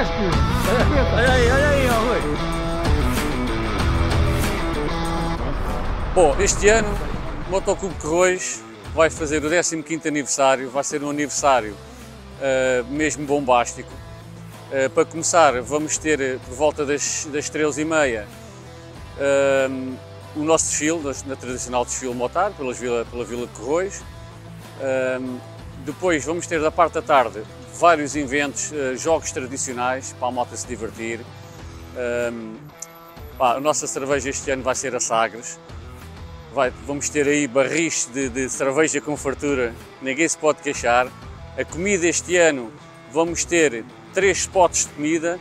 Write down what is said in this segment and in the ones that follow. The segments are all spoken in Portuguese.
Parece que. Olha aí, olha aí, ó, Rui. Bom, este ano o Motoclube Corroios vai fazer o 15º aniversário, vai ser um aniversário uh, mesmo bombástico. Uh, para começar, vamos ter eh, por volta das, das 13h30 uh, o nosso desfile, na tradicional desfile motar, pela Vila, pela Vila de Corroios. Depois vamos ter da parte da tarde vários eventos, jogos tradicionais para a moto se divertir. Pá, a nossa cerveja este ano vai ser a Sagres, Vai, vamos ter aí barris de, de, cerveja com fartura, ninguém se pode queixar. A comida este ano vamos ter três spots de comida,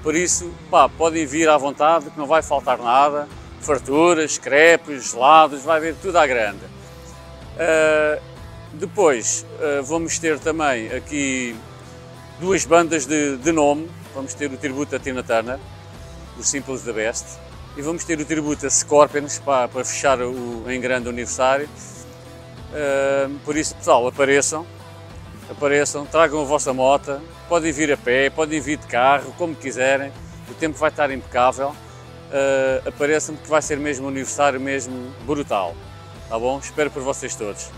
por isso pá, podem vir à vontade que não vai faltar nada. Farturas, crepes, gelados, vai haver tudo à grande. Uh, depois uh, vamos ter também aqui duas bandas de, de nome. Vamos ter o tributo a Tina Turner, o Simples the Best, e vamos ter o tributo a Scorpions para, para fechar o, em grande aniversário. Uh, por isso, pessoal, apareçam, apareçam, tragam a vossa moto, podem vir a pé, podem vir de carro, como quiserem, o tempo vai estar impecável. Uh, apareçam porque vai ser mesmo um aniversário mesmo brutal, tá bom? Espero por vocês todos.